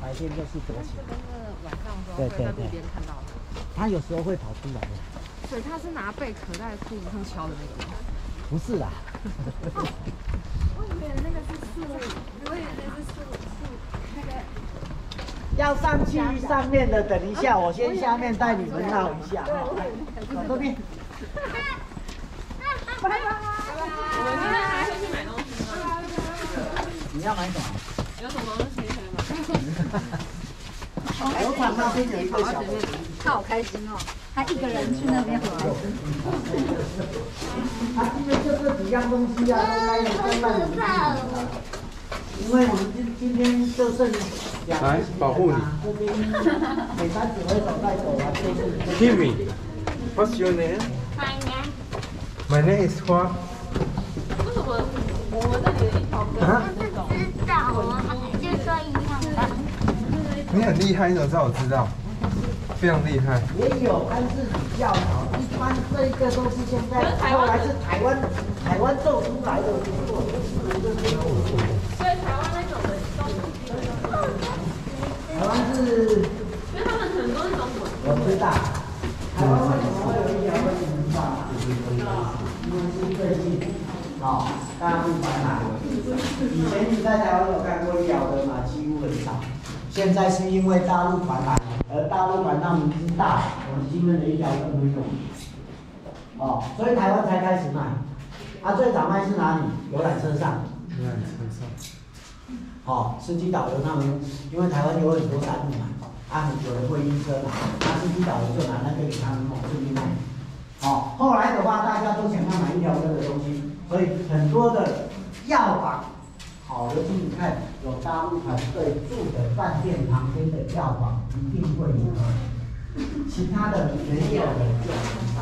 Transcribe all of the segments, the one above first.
白天就是躲起那晚上的时候对对会在路对边看到的，它有时候会跑出来的，所以他是拿贝壳在树上敲的那个吗。不是啦。我以为那个是树，我以为那是树树那个。要上去上面的，等一下，我先下面带你们绕一下。哈来走这边。拜拜。我们今天还要去买东西吗？你要买什么？有什么东西可以买？油厂那边有一个小的。他好开心哦，他一个人去那边很开心。啊，今天就这几样东西啊，都该有跟伴你们因为我们今今天就剩两来保护你这边美山指挥手带走了，就是 Kimmy, what's your name? My name is Hua. 为什么我这里的一条歌啊那种？知道啊，你很厉害，你怎么知道我知道？非常厉害。也有，但是比较少。一般这一个都是现在后来是台湾台湾做出来的，不是我们这边所以台湾那种的都是比较，台湾是，因为他们很多是中文。我知道，台湾为什么会有一条跟你们放？因为是最近，哦，大陆传来。以前你在台湾有看过医疗的嘛？几乎很少。现在是因为大陆传来，而大陆传到名之大，我们新任的一条更没有。哦，所以台湾才开始卖。啊，最早卖是哪里？游览车上。游览车上。哦，司机导游他们，因为台湾有很多山路嘛，啊，有人会晕车嘛，啊，司机导游就拿那个给他们弄顺便卖。哦，后来的话，大家都想要买一条这个东西，所以很多的药房，好、尤其你看有大陆团队住的饭店旁边的药房，一定会有，其他的没有的就很少。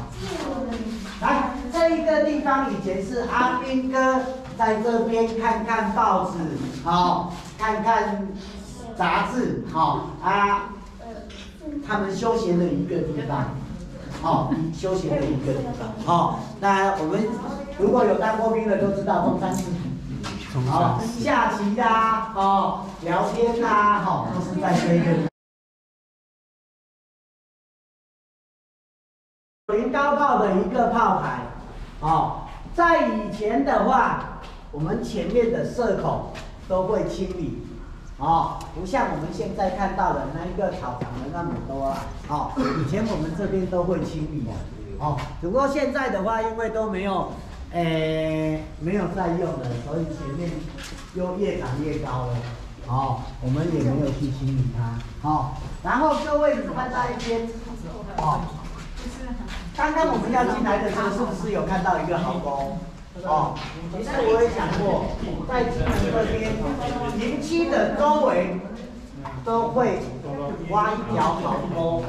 来，这一个地方以前是阿兵哥在这边看看报纸，好、看看杂志，好、啊，他们休闲的一个地方，好、休闲的一个地方，好、那我们如果有当过兵的都知道中山市，好、下棋啦，哦，聊天啦，好、都是在这个。零高炮的一个炮台，哦，在以前的话，我们前面的射口都会清理，哦，不像我们现在看到的那一个草场的那么多啊，哦，以前我们这边都会清理啊，哦，只不过现在的话，因为都没有，诶、没有在用了，所以前面又越长越高了。哦，我们也没有去清理它。哦，然后各位你看到一边，哦，刚刚我们要进来的时候，是不是有看到一个壕沟？哦，其实我也想过，在金门这边营区的周围都会挖一条壕沟，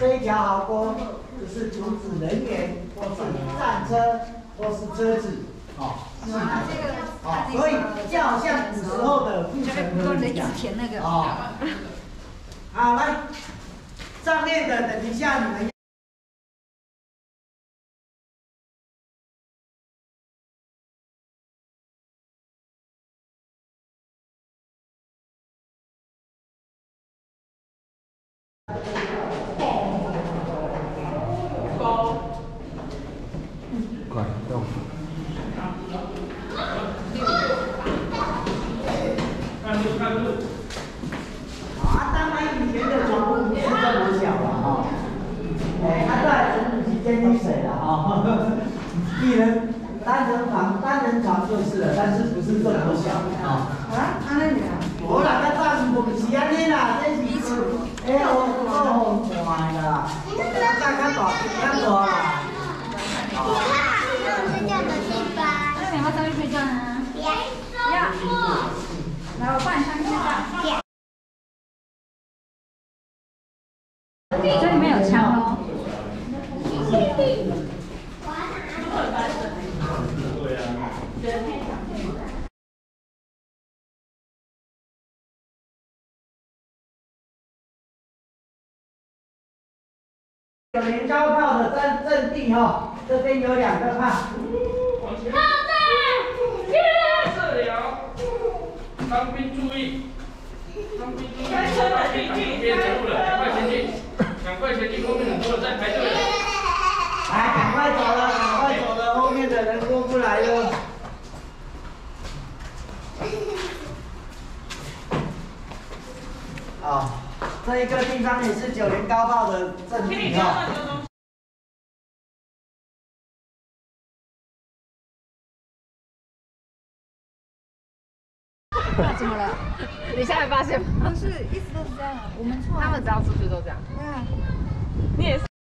这一条壕沟就是阻止人员或是战车或是车子，哦，进来。哦，所以就好像古时候的护城河一样。填那个。哦，好来，上面的等一下你们。管动。啊，当然以前的床铺不是这么小了哈，哎，它在整体间滴水了哈，一人单人房、单人床就是了，但是不是这么小啊？啊，安尼啊？无啦，较早是不是安尼啦？这是哎，我我好看的啦，较较大较大啦。那你要上去睡觉呢？要。来，我帮你上去睡觉。有连招炮的阵阵地哦，这边有两个炮。炮在，射了。当兵注意，当兵注意。快撤了，前进，别走路了，快进，赶快前进，后面很人在排队。来，赶快走了，赶快走了，后面的人过不来了。这一个地方也是九连高爆的阵地哦。怎么了？你现在发现吗？不是，一直都是这样啊，我们错。他们只要出去都这样。对啊。你也是。